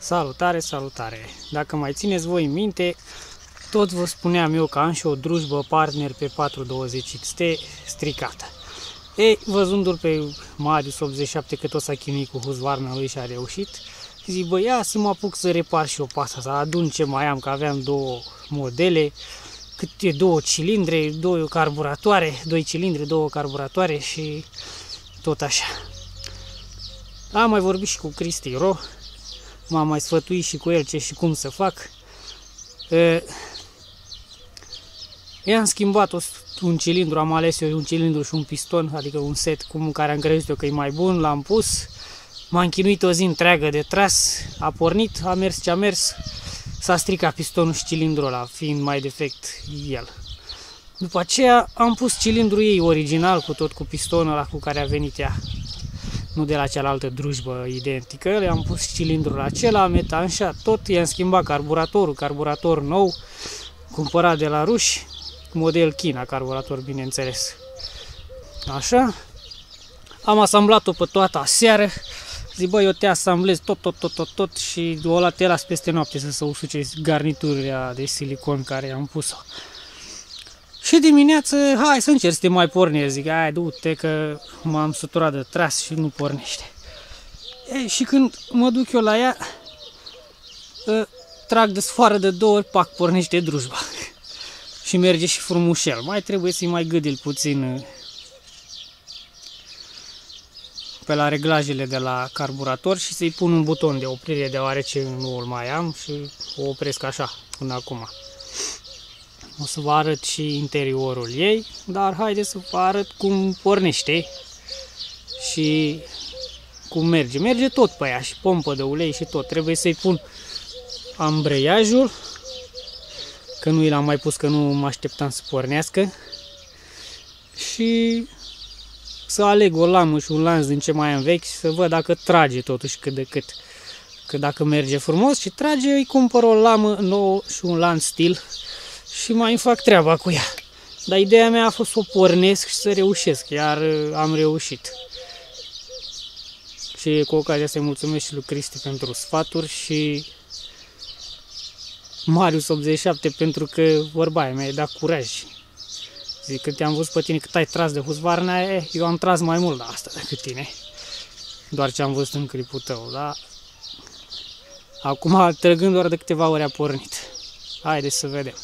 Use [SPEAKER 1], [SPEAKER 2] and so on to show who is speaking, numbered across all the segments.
[SPEAKER 1] Salutare, salutare! Dacă mai țineți voi în minte, tot vă spuneam eu că am și o drujbă partner pe 420 XT stricată. Ei, văzându-l pe Marius 87 că tot s-a chinuit cu huzvarna lui și a reușit, zic, bă, ia să mă apuc să repar și eu pasta, să adun ce mai am, că aveam două modele, câte două cilindre, două carburatoare, doi cilindri, două carburatoare și tot așa. Am mai vorbit și cu Cristi Ro, m-am mai sfătuit și cu el ce și cum să fac. I-am schimbat un cilindru, am ales eu un cilindru și un piston, adică un set cum care am crezut eu că e mai bun, l-am pus, m-am chinuit o zi întreagă de tras, a pornit, a mers ce a mers, s-a stricat pistonul și cilindrul ăla, fiind mai defect el. După aceea am pus cilindrul ei original, cu tot cu pistonul ăla cu care a venit ea nu de la cealaltă drujbă identică, le-am pus cilindrul acela, am etanșat tot, i-am schimbat carburatorul, carburator nou, cumpărat de la ruși, model China, carburator, bineînțeles. Așa, am asamblat-o pe toată aseară, zic, bă, eu te asamblez tot, tot, tot, tot, tot și o la te las peste noapte să se usuce garniturile de silicon care am pus-o. Și dimineață, hai să încerc să te mai pornezi. Zic, hai, du-te că m-am săturat de tras și nu pornește. E, și când mă duc eu la ea, ă, trag de sfoară de două ori, pac, pornește drujba. și merge și frumușel. Mai trebuie să-i mai gâdil puțin ă, pe la reglajele de la carburator și să-i pun un buton de oprire deoarece nu îl mai am și o opresc așa până acum. O să vă arăt și interiorul ei, dar haideți să vă arăt cum pornește și cum merge. Merge tot pe ea și pompă de ulei și tot. Trebuie să-i pun ambreiajul, că nu l-am mai pus, că nu mă așteptam să pornească. Și să aleg o lamă și un lans din ce mai am vechi să văd dacă trage totuși cât de cât. Că dacă merge frumos și trage, îi cumpăr o lamă nouă și un lans stil și mai îmi fac treaba cu ea. Dar ideea mea a fost să o pornesc și să reușesc, iar uh, am reușit. Și cu ocazia să-i mulțumesc și lui Cristi pentru sfaturi și Marius87 pentru că vorba aia mi-a dat curaj. Zic, când te-am văzut pe tine cât ai tras de huzvarna, eh, eu am tras mai mult la asta decât tine. Doar ce am văzut în clipul tău, da? Acum, trăgând doar de câteva ori a pornit. Haideți să vedem.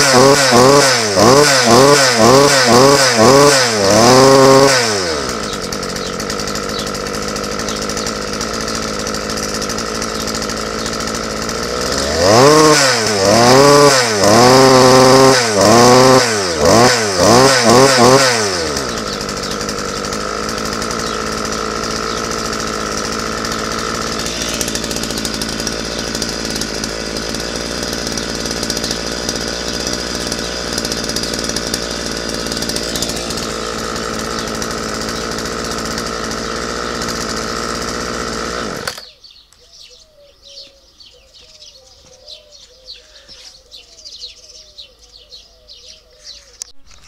[SPEAKER 1] Oh,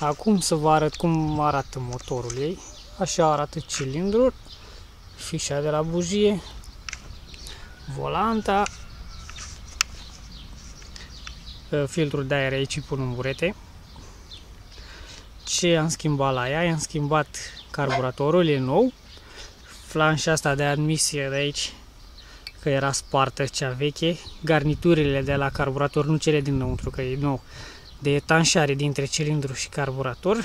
[SPEAKER 1] Acum să vă arăt cum arată motorul ei. Așa arată cilindrul, fișa de la bujie, volanta, ă, filtrul de aer aici pun în burete. Ce am schimbat la ea? I-am schimbat carburatorul, e nou. Flanșa asta de admisie de aici, că era spartă cea veche. Garniturile de la carburator, nu cele dinăuntru, că e nou de etanșare dintre cilindru și carburator.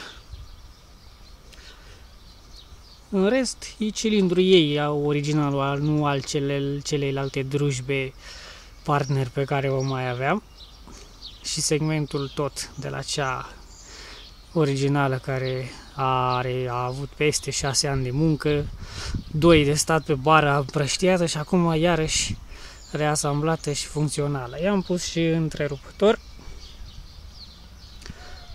[SPEAKER 1] În rest, e cilindru ei, originalul, nu al cele, celeilalte drujbe partener pe care o mai aveam și segmentul tot de la cea originală care are, a avut peste 6 ani de muncă, doi de stat pe bara împrăștiată și acum iarăși reasamblată și funcțională. I-am pus și întrerupător,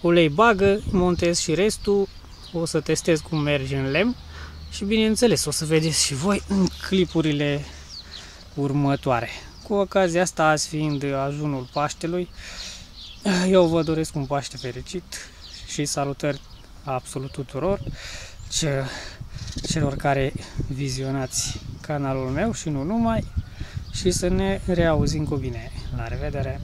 [SPEAKER 1] ulei bagă, montez și restul, o să testez cum merge în lemn și bineînțeles o să vedeți și voi în clipurile următoare. Cu ocazia asta, azi fiind ajunul Paștelui, eu vă doresc un Paște fericit și salutări absolut tuturor ce, celor care vizionați canalul meu și nu numai și să ne reauzim cu bine. La revedere!